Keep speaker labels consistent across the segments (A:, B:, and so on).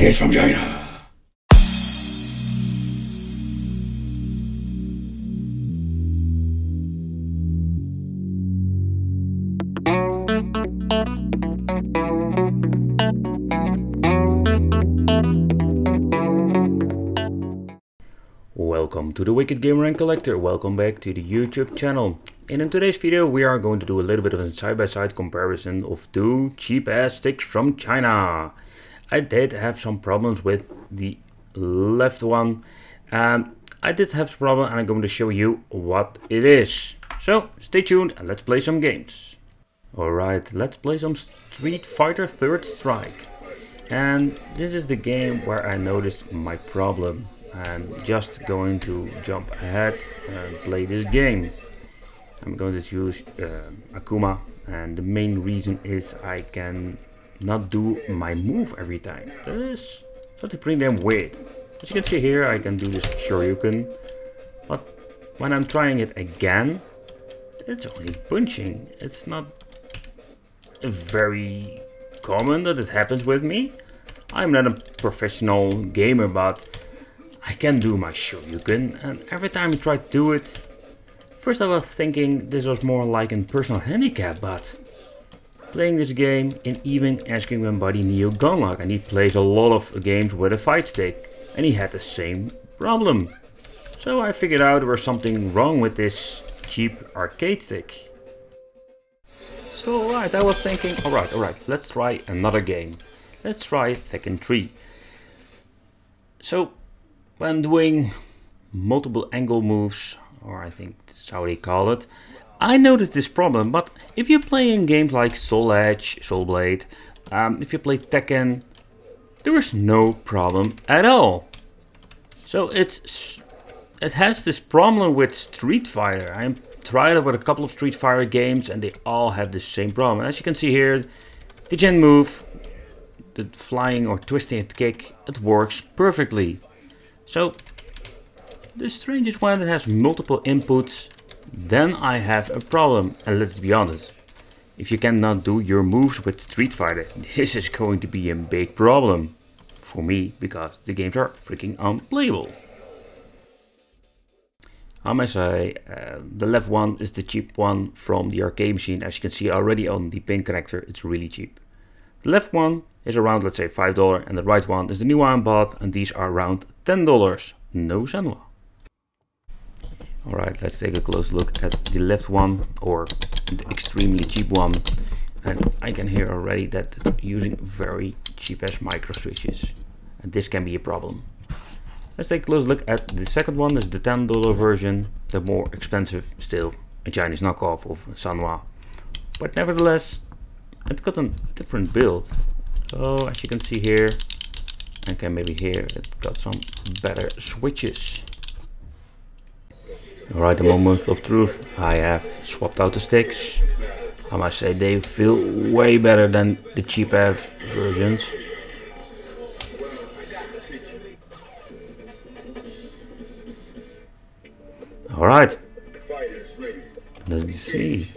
A: from China.
B: Welcome to the Wicked Gamer and Collector, welcome back to the YouTube channel. And in today's video we are going to do a little bit of a side-by-side -side comparison of two cheap ass sticks from China. I did have some problems with the left one. Um, I did have some problem and I'm going to show you what it is. So stay tuned and let's play some games. Alright, let's play some Street Fighter Third Strike. And this is the game where I noticed my problem. I'm just going to jump ahead and play this game. I'm going to choose uh, Akuma and the main reason is I can not do my move every time. That is something pretty damn weird. As you can see here I can do this Shoryuken but when I'm trying it again it's only punching. It's not very common that it happens with me. I'm not a professional gamer but I can do my Shoryuken and every time I try to do it, first I was thinking this was more like a personal handicap, but playing this game and even asking my buddy Neil Gunlock and he plays a lot of games with a fight stick and he had the same problem. So I figured out there was something wrong with this cheap arcade stick. So alright, I was thinking, alright, alright, let's try another game. Let's try Tekken 3. So when doing multiple angle moves, or I think that's how they call it, I noticed this problem, but if you're playing games like Soul Edge, Soul Blade, um, if you play Tekken, there is no problem at all. So it's it has this problem with Street Fighter. I tried it with a couple of Street Fighter games and they all have the same problem. As you can see here, the gen move, the flying or twisting kick, it works perfectly. So the strangest one that has multiple inputs, then I have a problem. And let's be honest, if you cannot do your moves with Street Fighter, this is going to be a big problem. For me, because the games are freaking unplayable. I must say, uh, the left one is the cheap one from the arcade machine. As you can see already on the pin connector, it's really cheap. The left one is around let's say $5 and the right one is the new one I bought and these are around $10. No Sanwa. Alright, let's take a close look at the left one or the extremely cheap one. And I can hear already that using very cheap as micro switches. And this can be a problem. Let's take a close look at the second one, is the $10 version, the more expensive still, a Chinese knockoff of Sanwa. But nevertheless, it got a different build. So as you can see here, okay maybe here, it got some better switches. Alright, the moment of truth. I have swapped out the sticks. I must say they feel way better than the cheap ass versions. Alright. Let's see.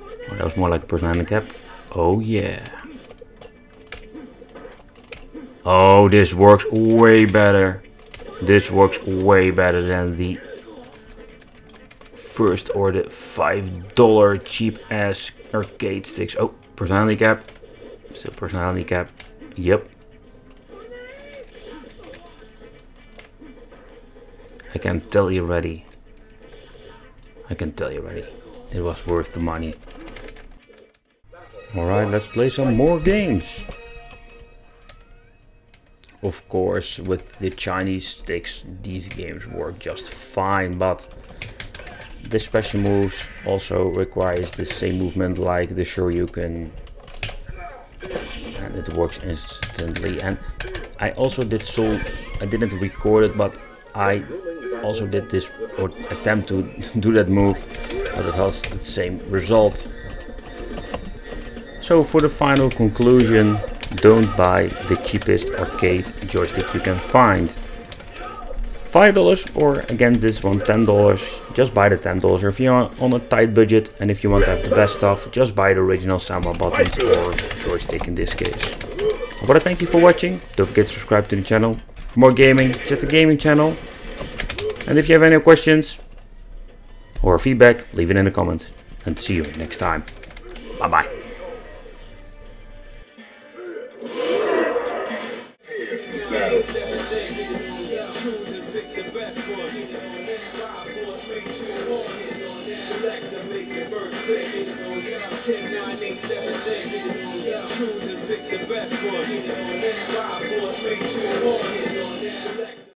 B: Oh, that was more like a personal handicap. Oh yeah. Oh, this works way better. This works way better than the first or the $5 cheap ass arcade sticks. Oh, personality cap. Still personality cap. Yep. I can tell you already. I can tell you already. It was worth the money. Alright, let's play some more games. Of course, with the Chinese sticks, these games work just fine, but the special moves also requires the same movement like the Shoryuken. And it works instantly. And I also did so, I didn't record it, but I also did this or attempt to do that move, but it has the same result. So for the final conclusion, don't buy the cheapest arcade joystick you can find. $5 or again this one $10, just buy the $10 if you're on a tight budget and if you want to have the best stuff, just buy the original Sanwa buttons or joystick in this case. I want to thank you for watching. Don't forget to subscribe to the channel. For more gaming, check the gaming channel. And if you have any questions or feedback, leave it in the comments. And see you next time. Bye bye.
A: 10, 9, 8, 7, 6. Choose and pick the best one. 5, 4, 3, 2, 1. Select.